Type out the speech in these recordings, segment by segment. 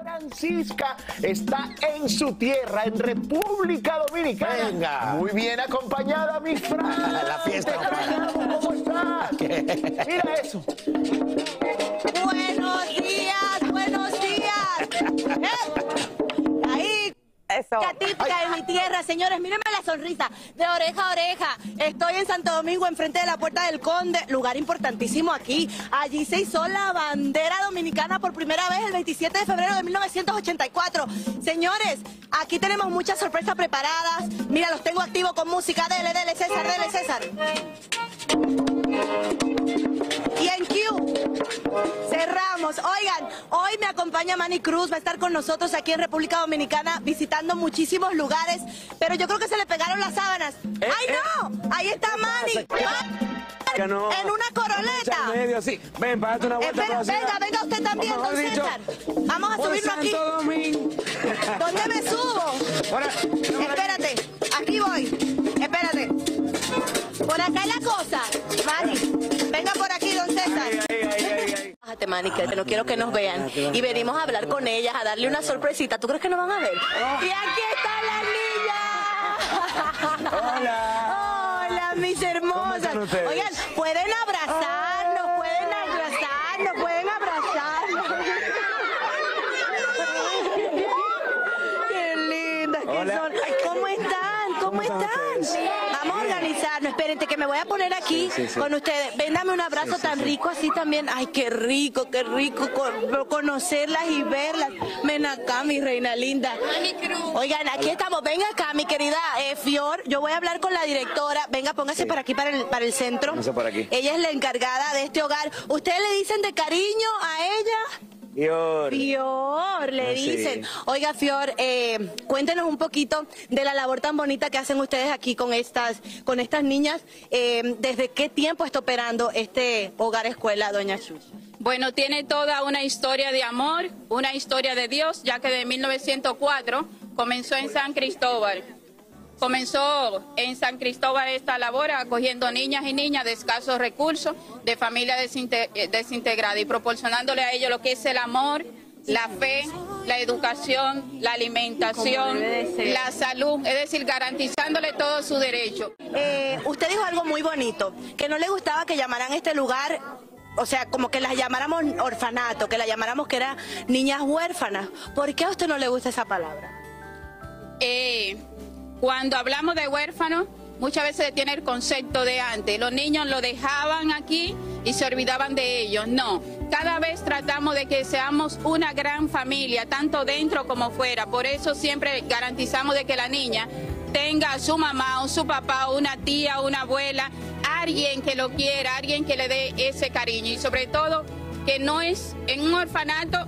Francisca está en su tierra, en República Dominicana. Venga. Muy bien acompañada, mi Fran. La fiesta, ¿Cómo estás? Mira eso. Eso. típica de mi tierra, señores, mírenme la sonrisa, de oreja a oreja. Estoy en Santo Domingo, enfrente de la Puerta del Conde, lugar importantísimo aquí. Allí se hizo la bandera dominicana por primera vez el 27 de febrero de 1984. Señores, aquí tenemos muchas sorpresas preparadas. Mira, los tengo activos con música. Dele, dele, César, dele, César. Y en Q, cerramos. Oigan, hoy me acompaña Manny Cruz, va a estar con nosotros aquí en República Dominicana visitando muchísimos lugares, pero yo creo que se le pegaron las sábanas. Eh, ¡Ay, no! Ahí está Manny. Que no. En una coroleta. Medio, sí. Ven, párate una vuelta. Espera, venga, venga usted también, don dicho, César. Vamos a subirlo aquí. Domingo. ¿Dónde me subo? Ahora, Espérate, aquí voy. Espérate. Por acá es la cosa. Manny, que no quiero que nos vean. Y venimos a hablar con ellas, a darle una sorpresita. ¿Tú crees que nos van a ver? Y aquí está la niña. Hola. Hola, mis hermosas. están? Oigan, pueden abrazarnos, pueden abrazarnos, pueden abrazarnos. Qué lindas que Hola. son. Ay, ¿Cómo están? ¿Cómo, ¿Cómo están están? ustedes? Vamos a organizarnos. Espérense que me voy a poner aquí Sí, sí, sí. con ustedes. Ven, dame un abrazo tan rico así también. Ay, qué rico, qué rico con- conocerlas y verlas. Ven acá, mi reina linda. Oigan, aquí estamos. Venga acá, mi querida eh, Fior. Yo voy a hablar con la directora. Venga, póngase por aquí para el, para el centro. Póngase por aquí. Ella es la encargada de este hogar. ¿Ustedes le dicen de cariño a ella? Fior. Fior, le Ah, dicen. Oiga, Fior, eh, cuéntenos un poquito de la labor tan bonita que hacen ustedes aquí con estas, con estas niñas. Eh, ¿Desde qué tiempo está operando este hogar escuela, doña Chus? Bueno, tiene toda una historia de amor, una historia de Dios, ya que de 1904 comenzó en San Cristóbal. Comenzó en San Cristóbal esta labor acogiendo niñas y niñas de escasos recursos, de familia desinte- eh, desintegrada y proporcionándole a ellos lo que es el amor, la fe, la educación, la alimentación, la salud, es decir, garantizándole todos sus derechos. Eh, usted dijo algo muy bonito, que no le gustaba que llamaran este lugar, o sea, como que las llamáramos orfanato, que la llamáramos que eran niñas huérfanas. ¿Por qué a usted no le gusta esa palabra? Eh, cuando hablamos de huérfanos, muchas veces tiene el concepto de antes. Los niños lo dejaban aquí y se olvidaban de ellos. No, cada vez tratamos de que seamos una gran familia, tanto dentro como fuera. Por eso siempre garantizamos de que la niña tenga a su mamá o su papá, o una tía, o una abuela, alguien que lo quiera, alguien que le dé ese cariño y sobre todo que no es en un orfanato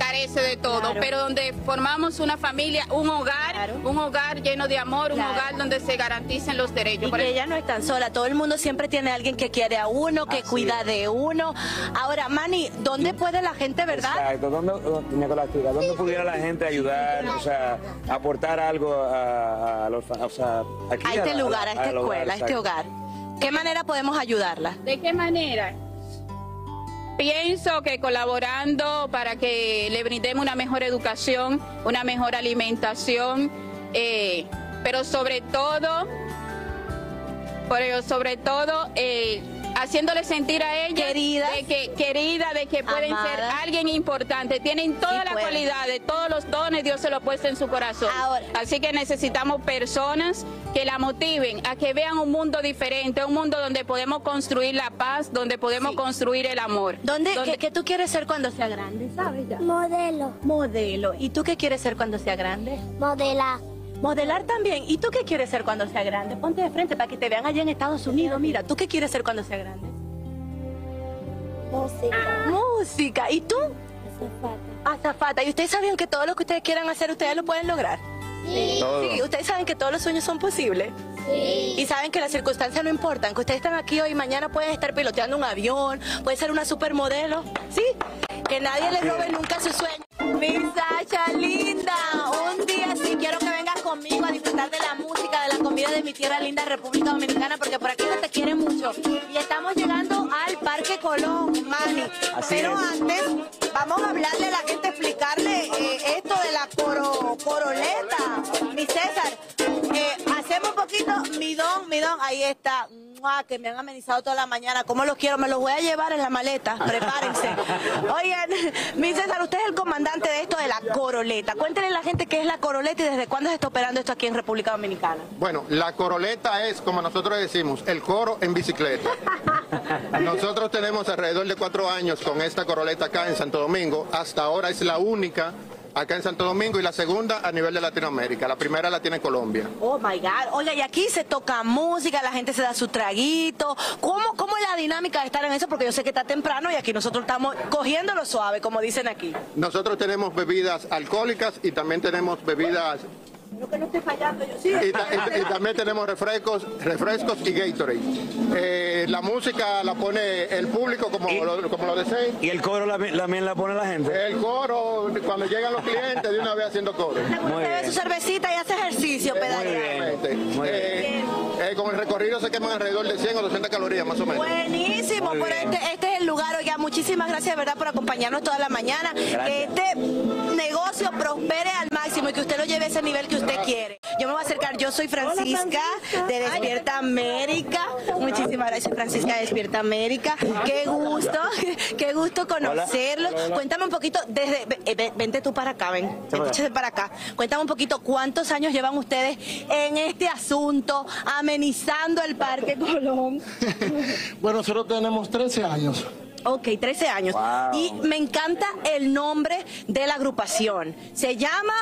carece de todo, Claro. pero donde formamos una familia, un hogar, Claro. un hogar lleno de amor, un hogar donde se garanticen los derechos. Y Por que ella no es tan sola, todo el mundo siempre tiene alguien que quiere a uno, que Así cuida es. de uno. Ahora, Manny, ¿dónde puede la gente, verdad? Exacto. ¿Dónde, dónde- Nicolás, explica, ¿dónde pudiera la gente ayudar, o sea, aportar algo a, a los, o sea, aquí A este lugar, a esta escuela, a este hogar. ¿Qué manera podemos ayudarla? ¿De qué manera? Pienso que colaborando para que le brindemos una mejor educación, una mejor alimentación, eh, pero sobre todo, pero sobre todo eh, haciéndole sentir a ella de que querida, de que pueden ser alguien importante, tienen todas Sí las cualidades, todos los dones Dios se los ha puesto en su corazón. Ahora- Así que necesitamos personas que la motiven a que vean un mundo diferente, un mundo donde podemos construir la paz, donde podemos Sí. construir el amor. ¿Dónde, Donde- qué, qué tú quieres ser cuando sea grande? ¿Sabes ya? Modelo, Modelo. ¿Y tú qué quieres ser cuando sea grande? modela, Modelar también. ¿Y tú qué quieres ser cuando sea grande? Ponte de frente para que te vean allá en Estados Unidos. Mira, ¿tú qué quieres ser cuando sea grande? música, Música. ¿Y tú? azafata. Azafata. ¿Y ustedes saben que todo lo que ustedes quieran hacer, ustedes lo pueden lograr? Todo. Sí, ustedes saben que todos los sueños son posibles. Y saben que las circunstancias no importan, que ustedes están aquí hoy y mañana pueden estar piloteando un avión, pueden ser una supermodelo, ¿sí? Que nadie les robe nunca su sueño. Tierra linda, República Dominicana, porque por aquí no te quieren mucho. Y estamos llegando al Parque Colón, Mani. Así Pero es. antes, vamos a hablarle a la gente, explicarle eh, esto de la coro, coroleta. Mi César, eh, hacemos un poquito, mi don, mi don, ahí está. Que me han amenizado toda la mañana. ¿Cómo los quiero? Me los voy a llevar en la maleta. Prepárense. Oigan, mi César, usted es el comandante de esto de la coroleta. Cuéntenle a la gente qué es la coroleta y desde cuándo se está operando esto aquí en República Dominicana. Bueno, la coroleta es, como nosotros decimos, el coro en bicicleta. Nosotros tenemos alrededor de cuatro años con esta coroleta acá en Santo Domingo. Hasta ahora es la única acá en Santo Domingo y la segunda a nivel de Latinoamérica. La primera la tiene Colombia. Oh my God. Oiga, y aquí se toca música, la gente se da su traguito. ¿Cómo, ¿Cómo es la dinámica de estar en eso? Porque yo sé que está temprano y aquí nosotros estamos cogiéndolo suave, como dicen aquí. Nosotros tenemos bebidas alcohólicas y también tenemos bebidas No que no esté fallando yo. Sí, y, ta- y- y también tenemos refrescos, refrescos y Gatorade. Eh, la música la pone el público como lo, como lo desee. Y el coro la- también la pone la gente. El coro, cuando llegan los clientes, de una vez haciendo coro. Su cervecita y hace ejercicio, pedaleando. Eh, eh, con el recorrido se queman alrededor de 100 o 200 calorías más o menos. Buenísimo, pero este, este es el lugar, oiga, muchísimas gracias de verdad por acompañarnos toda la mañana. Que este negocio prospere al que usted lo lleve a ese nivel que usted quiere. Yo me voy a acercar, yo soy Francisca de Despierta América. Muchísimas gracias, Francisca de Despierta América. Qué gusto, qué gusto conocerlo. Cuéntame un poquito, desde, eh, ve- vente tú para acá, ven, vente para acá. Cuéntame un poquito, ¿cuántos años llevan ustedes en este asunto, amenizando el Parque Colón? Bueno, nosotros tenemos 13 años. Ok, 13 años. Wow. Y me encanta el nombre de la agrupación. Se llama...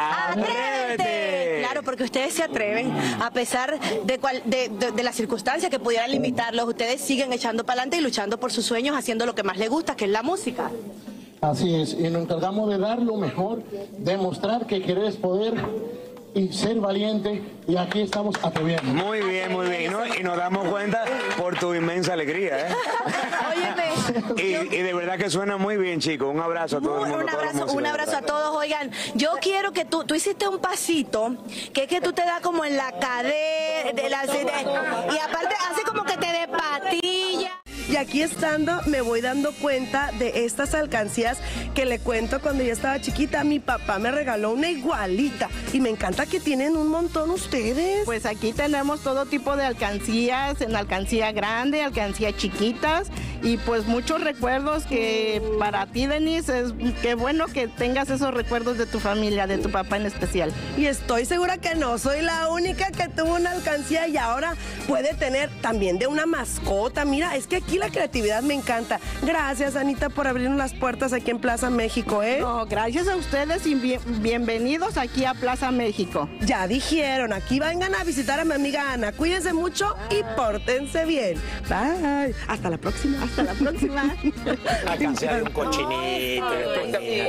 Atrévete. Claro, porque ustedes se atreven, a pesar de, cual- de, de- de las circunstancias que pudieran limitarlos, ustedes siguen echando para adelante y luchando por sus sueños, haciendo lo que más les gusta, que es la música. Así es, y nos encargamos de dar lo mejor, demostrar que querés poder y ser valiente, y aquí estamos atreviendo. Muy bien, muy bien. ¿no? Y nos damos cuenta por tu inmensa alegría, ¿eh? Óyeme, Y, y de verdad que suena muy bien, chicos. Un abrazo a todo el Muy- mundo. un abrazo, un abrazo a todos. Oigan, yo quiero que tú, tú hiciste un pasito, que es que tú te das como en la cadera, de la, de- y aparte hace como que te dé patilla. Y aquí estando me voy dando cuenta de estas alcancías que le cuento cuando yo estaba chiquita. Mi papá me regaló una igualita y me encanta que tienen un montón ustedes. Pues aquí tenemos todo tipo de alcancías, en alcancía grande, alcancía chiquitas y pues muchos recuerdos que para ti, Denise, es qué bueno que tengas esos recuerdos de tu familia, de tu papá en especial. Y estoy segura que no soy la única que tuvo una alcancía y ahora puede tener también de una mascota. Mira, es que aquí la creatividad me encanta. Gracias, Anita, por abrirnos las puertas aquí en Plaza México, ¿eh? No, gracias a ustedes y bien- bienvenidos aquí a Plaza México. Ya dijeron, aquí vengan a visitar a mi amiga Ana. Cuídense mucho y pórtense bien. Bye. Hasta la próxima. Hasta la próxima. Alcancía de un cochinito.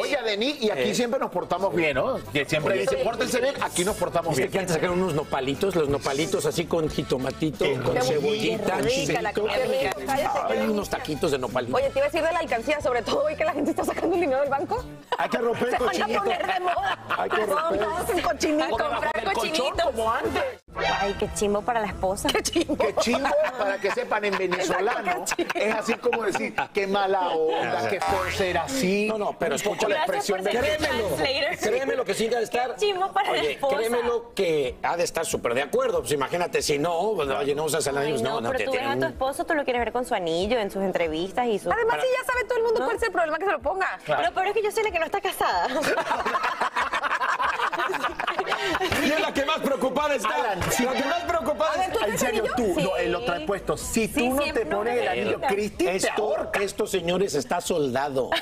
Oiga, Denis, y aquí siempre nos portamos bien, ¿no? Que siempre dice, pórtense bien, aquí nos portamos bien. que antes sacaron unos nopalitos, los nopalitos así con jitomatito, con cebollita, rica la chilito. comida, rica. Cállate, Ay, unos taquitos de nopalito. Oye, te iba a decir de la alcancía, sobre todo hoy que la gente está sacando el dinero del banco. Hay que romper el Se van a cochinito. poner de moda. Hay que romper. Cochinito. Comprar cochinitos. como antes. Ay, qué chimbo para la esposa. Qué chingo. Que chimbo, para que sepan en venezolano, qué chimbo. es así como decir, qué mala onda, qué por ser así. No, no, pero escucha, la expresión de Créemelo, créemelo que sí ha de estar. Qué chimbo para la Oye, esposa. créemelo que ha de estar súper de acuerdo. Pues imagínate, si no, pues, oye, no usas el anillo. No, no, no, pero te tú ves a tu esposo, tú lo quieres ver con su anillo en sus entrevistas y su... Además, si ya sabe todo el mundo cuál es el problema que se lo ponga. Pero peor es que yo soy la que no está casada. Y es la que más preocupada está. Alan, la que más preocupada ver, está. ¿tú En serio, tú, Sí. no, el otro he puesto. Si tú Sí, no te pones el anillo. Cristi te Esto, ahorca. esto, señores, está soldado.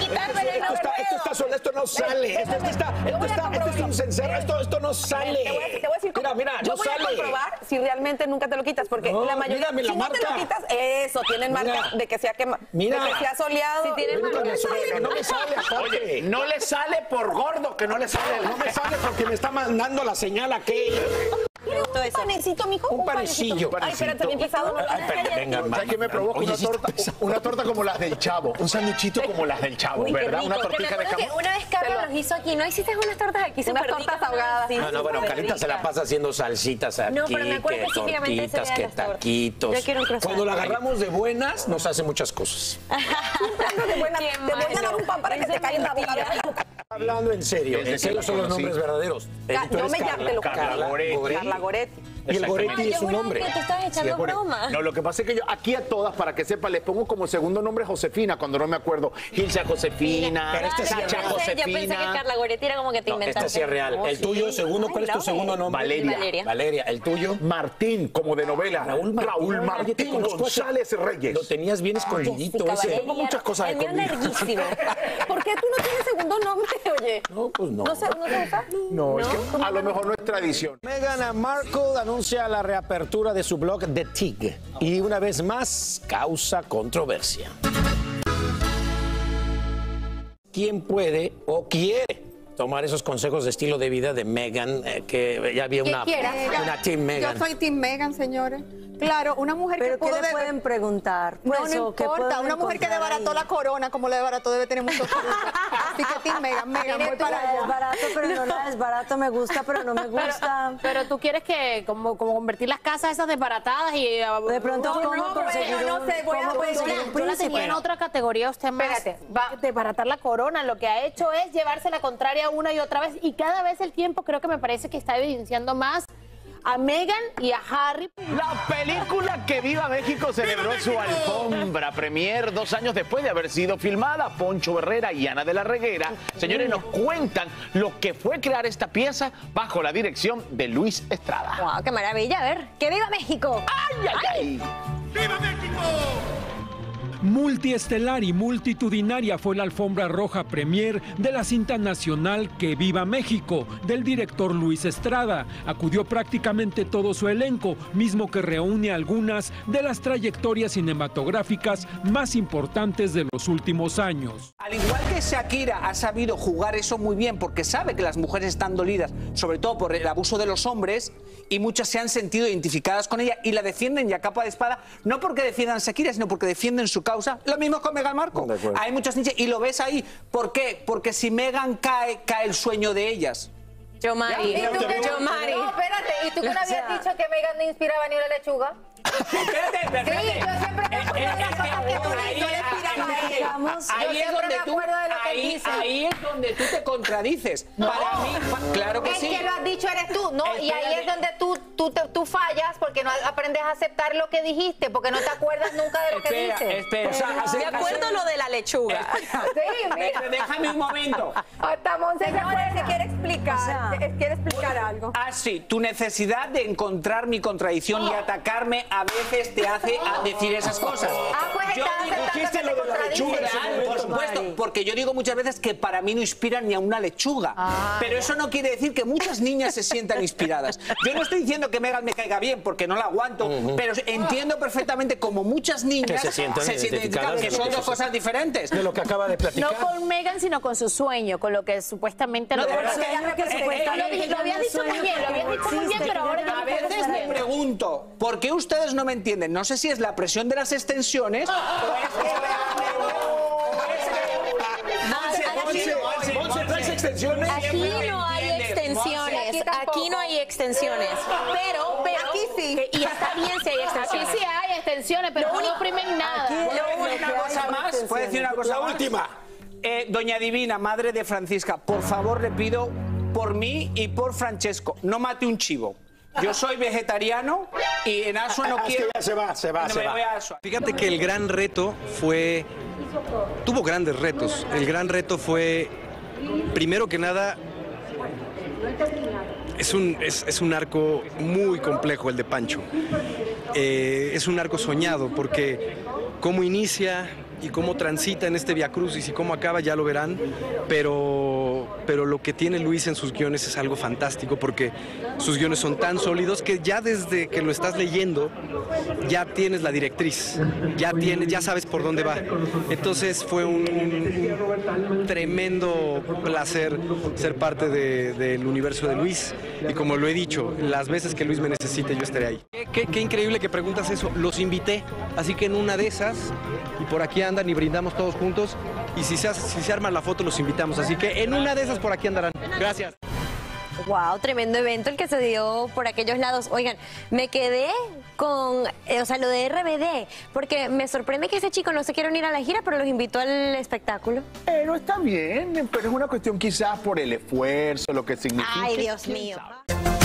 Y no Esto está, esto está soldado, esto no sale. Esto, esto está, esto voy a está, esto es un cencerro, esto, esto no sale. Te voy a, te voy a Mira, mira, yo no voy sale. a comprobar si realmente nunca te lo quitas, porque No, la mayoría, mírame la si no te lo quitas, eso, tienen Mira. marca de que se ha quemado, Mira. de que se ha soleado. Si Nunca marca. me sale, no me sale aparte. No le sale por gordo, que no le sale. No me sale porque me está mandando la señal aquella. Mira, gustó eso. Un panecito, mijo. Un panecillo. Ay, pero también pesado. Ay, pero venga, ¿Sabes qué me provoca? Oye, Una torta, una torta como las del chavo. Un sanduchito como las del chavo, ¿verdad? Una. Que tortija de que jamón. una vez Carla los hizo aquí, ¿no? Hiciste unas tortas aquí Unas tortas ahogadas. Sí, No, no, bueno, Carita se la pasa haciendo salsitas aquí, No, pero me acuerdo que tortitas, que de taquitos. Un. Cuando la agarramos de buenas, nos hace muchas cosas. De buena, Qué te voy a dar un pan para que te caiga en la boca. Hablando en serio, en serio son los nombres verdaderos. Eres me llamo- Carla Goretti. Y el Goretti es un Yo nombre. que tú estabas echando broma. No, lo que pasa es que yo aquí a todas, para que sepa, les pongo como segundo nombre Josefina, cuando no me acuerdo. Gilcia Josefina, Pero este sí es Sacha real. Yo pensé- Yo pensé que Josefina. Carla Goretti era como que te No, inventaste. este sí es real. Oh, El sí. tuyo, segundo, ¿cuál es tu segundo nombre? Valeria. Valeria. Valeria, el tuyo. Martín, como de novela. Raúl Martín. Raúl te Martín González Reyes. Lo tenías bien escondidito Jessica ese. Valeria. Tengo muchas cosas El mío larguísimo. ¿Por qué tú no tienes segundo nombre, oye? No, pues no. ¿No se, no se usa? No, es que a lo mejor no es tradición. Meghan Markle anuncia la reapertura de su blog The Tig y una vez más causa controversia. ¿Quién puede o quiere tomar esos consejos de estilo de vida de Meghan? eh, que ya había una, una Team Meghan. Yo soy Team Megan, señores. Claro, una mujer Pero que ¿qué pudo le de- pueden preguntar? No, Pues, no qué importa. Una mujer que ahí. la corona, como la desbarató, debe tener trucos. Así que Team Megan, Megan, voy para allá. desbarato, pero no la desbarato, me gusta, pero no me gusta. Pero tú quieres que como, como convertir las casas esas desbaratadas y De pronto, ¿cómo no, conseguir un- no sé, voy a- conseguir un Yo la tenía en otra categoría, usted más. Espérate, va desbaratar la corona. Lo que ha hecho es llevarse la contraria una y otra vez. Y cada vez el tiempo creo que me parece que está evidenciando más a Meghan y a Harry. La película que Viva México celebró su alfombra premier dos años después de haber sido filmada. Poncho Herrera y Ana de la Reguera, señores, nos cuentan lo que fue crear esta pieza bajo la dirección de Luis Estrada. Wow, qué maravilla. A ver, ¡que viva México! ¡Ay, ay, ay! Multiestelar y multitudinaria fue la alfombra roja premier de la cinta nacional Que Viva México del director Luis Estrada. Acudió prácticamente todo su elenco, mismo que reúne algunas de las trayectorias cinematográficas más importantes de los últimos años. Al igual que Shakira ha sabido jugar eso muy bien porque sabe que las mujeres están dolidas, sobre todo por el abuso de los hombres, y muchas se han sentido identificadas con ella y la defienden ya capa de espada, no porque defiendan Shakira, sino porque defienden su causa. Lo mismo con Meghan Markle. Acuerdo. Hay muchas niñas y lo ves ahí. ¿Por qué? Porque si Meghan cae, cae el sueño de ellas. Yo, Mari. Yo. Mari. No, espérate, ¿y tú que no habías dicho que Megan no inspiraba ni una lechuga? Espérate, espérate. Sí, yo siempre me ahí, es donde me tú, acuerdo de lo que ahí, dice. ahí es donde tú te contradices. Para mí, claro que es sí. que lo has dicho eres tú, ¿no? Y ahí es donde tú, tú, te- tú fallas porque no aprendes a aceptar lo que dijiste, porque no te acuerdas nunca de lo que dices. espera. O sea, hace- De acuerdo hace- lo de la lechuga. Sí, mira. Déjame un momento. Hasta Monse se acuerda. se quiere explicar, O sea- quiere explicar algo. Ah, sí, tu necesidad de encontrar mi contradicción y atacarme a veces te hace a decir esas cosas. Ah, pues Yo digo, dijiste lo de la lechuga, claro, por supuesto, porque yo digo muchas veces que para mí no inspira ni a una lechuga. Ah. Pero eso no quiere decir que muchas niñas se sientan inspiradas. Yo no estoy diciendo que Megan me caiga bien, porque no la aguanto, pero entiendo perfectamente como muchas niñas Que se sientan identificadas que son que dos se- cosas diferentes. De lo que acaba de No platicar. con Meghan, sino con su sueño, con lo que supuestamente No, lo de Lo que- dije- supuestamente lo había no dicho muy bien, lo había dicho muy bien, pero ahora A no veces me pregunto, ¿por qué ustedes no me entienden? No sé si es la presión de las extensiones o es que Monse, Monse, Monse, ¿traes extensiones? Aquí no hay extensiones. Aquí no hay extensiones. Pero, pero. Aquí sí. que- Y está bien si hay Aquí extensiones. sí hay extensiones, pero no oprimen nada. ¿Puedo decir una cosa más? ¿Puedo decir una cosa La más? última. Eh, Doña Divina, madre de Francisca, por favor le pido por mí y por Francesco, no mate un chivo. Yo soy vegetariano y en Asua no Ah, es que quiero... ya se va, se va, No se me va. voy a Asua. Fíjate que el gran reto fue, tuvo grandes retos. El gran reto fue, primero que nada, es un, es, es un arco muy complejo el de Pancho. Eh, es un arco soñado porque cómo inicia y cómo transita en este Via Crucis y cómo acaba ya lo verán, pero, pero lo que tiene Luis en sus guiones es algo fantástico porque sus guiones son tan sólidos que ya desde que lo estás leyendo ya tienes la directriz, ya, tienes, ya sabes por dónde va. Entonces fue un, tremendo placer ser parte de- del universo de Luis. Y como lo he dicho, las veces que Luis me necesite yo estaré ahí. Qué, increíble que preguntas eso. Los invité, así que en una de esas, y por aquí andan y brindamos todos juntos, y si se, si se arma la foto los invitamos, así que en una de esas por aquí andarán. Gracias. Wow, tremendo evento el que se dio por aquellos lados. Oigan, me quedé con, eh, o sea, lo de RBD, porque me sorprende que ese chico no se quiera unir a la gira, pero los invitó al espectáculo. Pero está bien, pero es una cuestión quizás por el esfuerzo, lo que significa. Ay, Dios ¿quién mío. sabe?